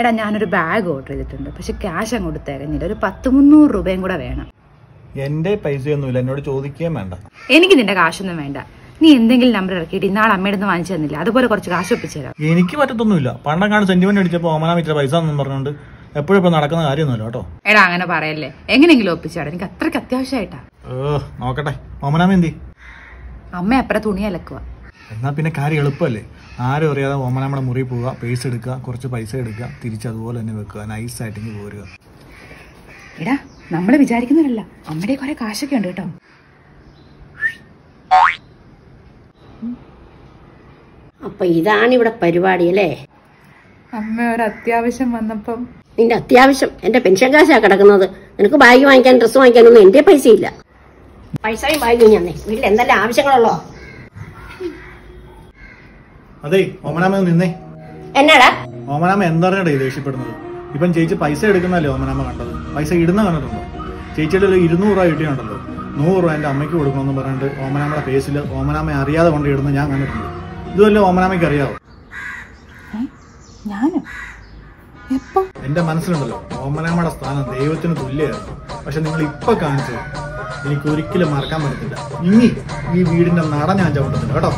എടാ ഞാനൊരു bag order ചെയ്തിട്ടുണ്ട്. പക്ഷെ ക്യാഷ് അങ്ങോട്ട് തികഞ്ഞില്ല ഒരു പത്ത് മുന്നൂറ് രൂപയും കൂടെ വേണം. എന്റെ പൈസയൊന്നുമില്ല. എന്നോട് ചോദിക്കുകയും വേണ്ട. എനിക്ക് നിന്റെ കാശൊന്നും വേണ്ട. നീ എന്തെങ്കിലും നമ്പർ ഇറക്കിയിട്ട് ഇന്നാൾ അമ്മയുടെ നിന്ന് വാങ്ങിച്ചു തന്നില്ല? അതുപോലെ കുറച്ച് കാശ് ഒപ്പിച്ചു തരാം. എനിക്ക് പറ്റത്തൊന്നുമില്ല. പണ്ടങ്ങാണ് സെന്റിമെന്റ് അടിച്ചപ്പോ ഓമന പൈസ എന്നും പറഞ്ഞുകൊണ്ട് എപ്പോഴും ഇപ്പൊ നടക്കുന്ന കാര്യമൊന്നുമില്ല കേട്ടോ. എടാ അങ്ങനെ പറയല്ലേ. എങ്ങനെയെങ്കിലും ഒപ്പിച്ചാടാ എനിക്ക് അത്രയ്ക്ക് അത്യാവശ്യമായിട്ടാ. നോക്കട്ടെ. ഓമനാമ എന്തി അമ്മ എപ്പറ തുണി അലക്കുക? എന്നാ പിന്നെ കാര്യം എളുപ്പമല്ലേ? ആരും അറിയാതെ ഓമന നമ്മുടെ മുറി പോവുക പേസ് എടുക്കുക കുറച്ച് പൈസ എടുക്കുക തിരിച്ച് അതുപോലെ തന്നെ വെക്കുക നൈസായിട്ട് ഇങ്ങ് പോരുക. എടാ നമ്മൾ വിചാരിക്കുന്നവരല്ല. അമ്മയുടെ കുറെ കാശൊക്കെ ഉണ്ട് കേട്ടോ. അപ്പൊ ഇതാണ് ഇവിടെ പരിപാടി അല്ലേ? അമ്മ ഒരു അത്യാവശ്യം വന്നപ്പം നിന്റെ അത്യാവശ്യം. എന്റെ പെൻഷൻ കാശാ കിടക്കുന്നത്. നിനക്ക് ബാഗ് വാങ്ങിക്കാൻ ഡ്രസ്സ് വാങ്ങിക്കാനൊന്നും എന്റെ പൈസ ഇല്ല പൈസയും ബാഗും ഞാൻ വീട്ടിൽ എന്തെല്ലാം ആവശ്യങ്ങളുള്ളോ? അതെ ഓമനാമ നിന്നേ. എന്നാടാ? ഓമനാമ എന്തറിഞ്ഞടേ ദേഷ്യപ്പെടുന്നത്? ഇപ്പം ചേച്ചി പൈസ എടുക്കുന്നല്ലേ ഓമനാമ കണ്ടത്? പൈസ ഇടുന്ന കണ്ടിട്ടുണ്ടോ? ചേച്ചിയുടെ ഒരു ഇരുന്നൂറ് രൂപ കിട്ടിയുണ്ടല്ലോ നൂറ് രൂപ എന്റെ അമ്മയ്ക്ക് കൊടുക്കണമെന്ന് പറഞ്ഞിട്ട് ഓമനാമയുടെ പേസിൽ ഓമനാമ അറിയാതെ കൊണ്ട് ഇടുന്ന ഞാൻ കണ്ടിട്ടുണ്ട്. ഇതുമല്ലേ ഓമനാമയ്ക്ക് അറിയാവോ? ഞാനോ? എപ്പോ? എന്റെ മനസ്സിലുണ്ടല്ലോ ഓമനാമയുടെ സ്ഥാനം ദൈവത്തിന് തുല്യമായിരുന്നു. പക്ഷെ നിങ്ങൾ ഇപ്പൊ കാണിച്ചത് എനിക്ക് ഒരിക്കലും മറക്കാൻ പറ്റത്തില്ല. ഇനി ഈ വീടിന്റെ നട ഞാൻ ചവിട്ടത്തില്ല കേട്ടോ?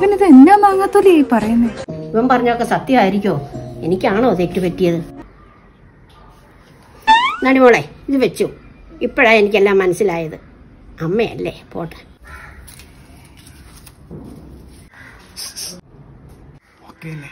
ഇവനിത് എന്നാ മാങ്ങാത്തോലി ഈ പറയുന്നേ? ഇവൻ പറഞ്ഞൊക്കെ സത്യമായിരിക്കോ? എനിക്കാണോ തെറ്റ് പറ്റിയത് നടിമോളെ ഇത് വെച്ചു. ഇപ്പോഴാ എനിക്കെല്ലാം മനസ്സിലായത്. അമ്മയല്ലേ പോട്ടെ. ഓക്കെ അല്ലേ